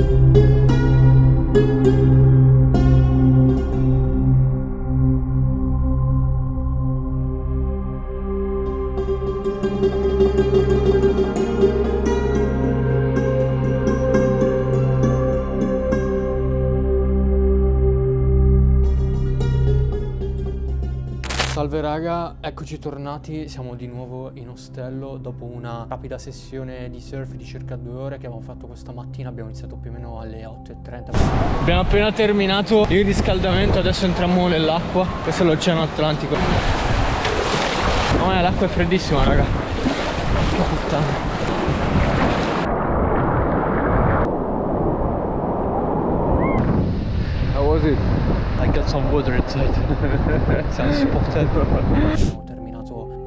Música Raga, eccoci tornati, siamo di nuovo in ostello dopo una rapida sessione di surf di circa due ore che abbiamo fatto questa mattina, abbiamo iniziato più o meno alle 8.30. Abbiamo appena terminato il riscaldamento, adesso entriamo nell'acqua, questo è l'Oceano Atlantico. Oh, l'acqua è freddissima raga, che puttana. Was it? I got some water inside. Siamo insopportabili.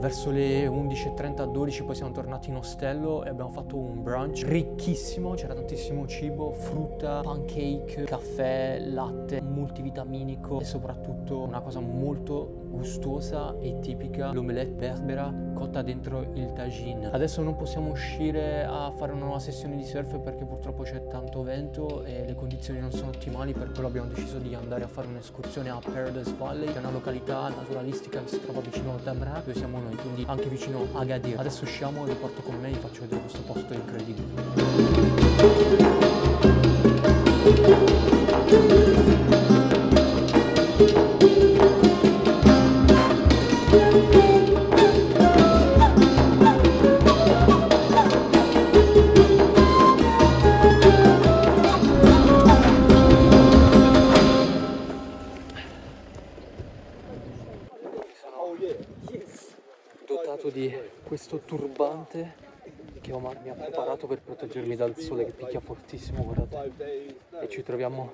Verso le 11.30, 12, poi siamo tornati in ostello e abbiamo fatto un brunch ricchissimo, c'era tantissimo cibo, frutta, pancake, caffè, latte, multivitaminico e soprattutto una cosa molto gustosa e tipica, l'omelette berbera cotta dentro il tagine. Adesso non possiamo uscire a fare una nuova sessione di surf perché purtroppo c'è tanto vento e le condizioni non sono ottimali, per quello abbiamo deciso di andare a fare un'escursione a Paradise Valley, che è una località naturalistica che si trova vicino a Damra, dove siamo noi, quindi anche vicino a Gadir. Adesso usciamo, vi porto con me e vi faccio vedere questo posto incredibile. Questo turbante che Omar mi ha preparato per proteggermi dal sole che picchia fortissimo, guardate. E ci troviamo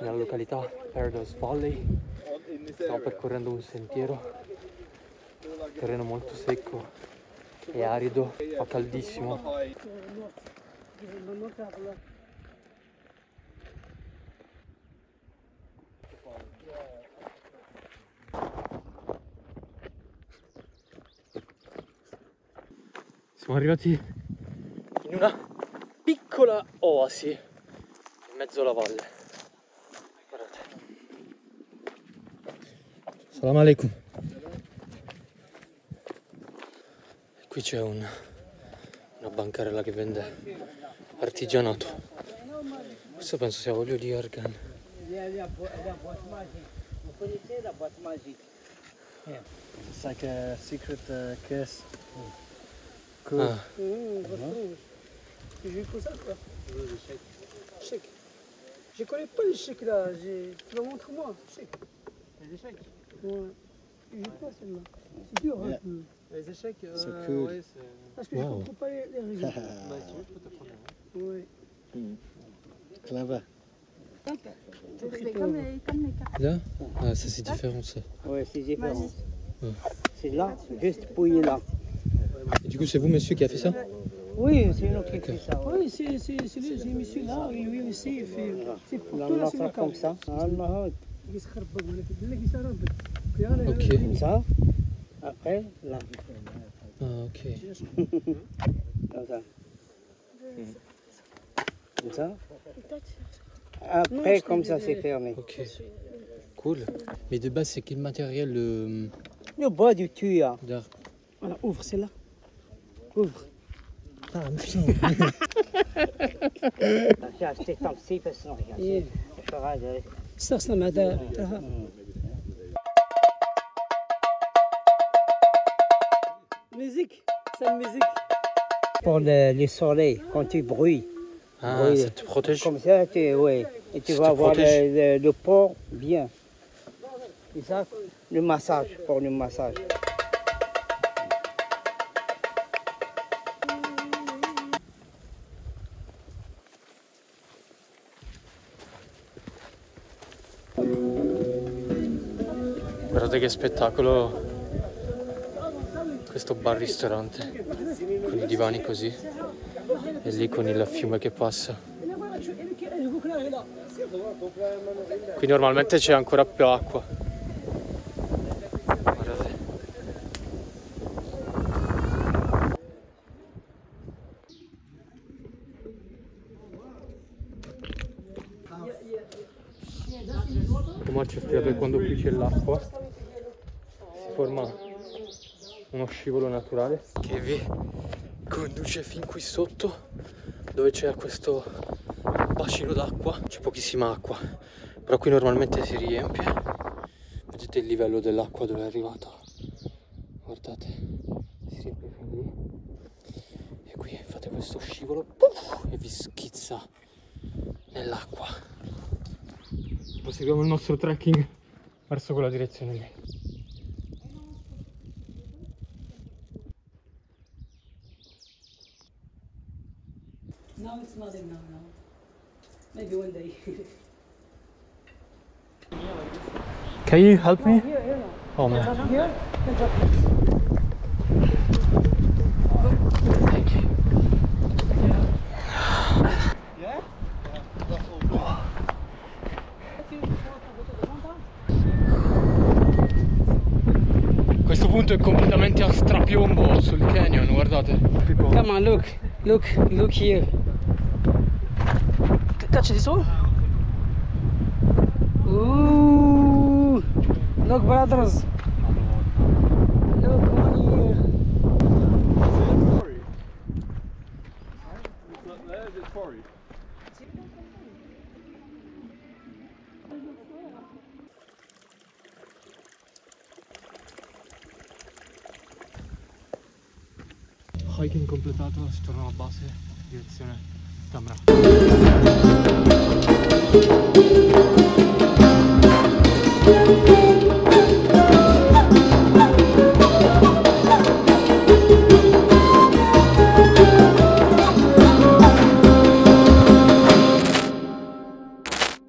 nella località Paradise Valley. Stiamo percorrendo un sentiero, terreno molto secco e arido, fa caldissimo. Siamo arrivati in una piccola oasi in mezzo alla valle. Guardate. Salam alaikum. E qui c'è un, una bancarella che vende artigianato. Questo penso sia olio di argan. It's like a secret uh, kiss. Ah, Mmh, Je lui pose ça quoi Chèque. Je connais pas les chèques là, tu vas montrer moi, chèque. Les échecs Ouais. Je joue pas celle-là. C'est dur hein. Yeah. Mmh. Les échecs, euh, So cool. ouais, c'est... Parce que je Wow. comprends pas les, les règles. Bah, si tu veux, je peux t'apprendre. Clever. C'est comme les, comme les cartes. Là? Ah, ça c'est différent ça. Ouais, c'est différent. Vas-y. C'est là, juste pouiller là. Et du coup, c'est vous, monsieur, qui a fait ça Oui, c'est une autre qui okay. fait ça. Oui, c'est ce monsieur-là, oui aussi, c'est pour tout la suite comme ça. Ah, ok. Comme ça, après, là. Ah, ok. comme ça. Après, comme ça, c'est fermé. Ok. Cool. Mais de base, c'est quel matériel. Euh, le bois du tuyau. On ah, ouvre, c'est là. Ouvre. Ah, putain. Acheter comme si, parce que sinon, regarde. Ça, ça m'a Musique, c'est musique. Pour le, les soleils, quand tu bruit. Ah, ça te protège Comme ça, tu, ouais, et tu ça vas avoir le, le, le, port bien. Et ça, le massage, pour le massage. Guardate che spettacolo questo bar ristorante con i divani così e lì con il fiume che passa. Qui normalmente c'è ancora più acqua. Omar ci ha spiegato quando qui c'è l'acqua si forma uno scivolo naturale che vi conduce fin qui sotto dove c'è questo bacino d'acqua. C'è pochissima acqua però qui normalmente si riempie. Vedete il livello dell'acqua dove è arrivato guardate si riempie fin lì. E qui fate questo scivolo puff, e vi schizza nell'acqua proseguiamo il nostro trekking verso quella direzione lì No, it's nothing now, no. Maybe one day. Can you help me? Oh man. Here? Sul canyon, guardate. Come on, look. Look, look here. Catch this one. Ooh. Look, brothers. hiking completato si torna alla base direzione Tamra.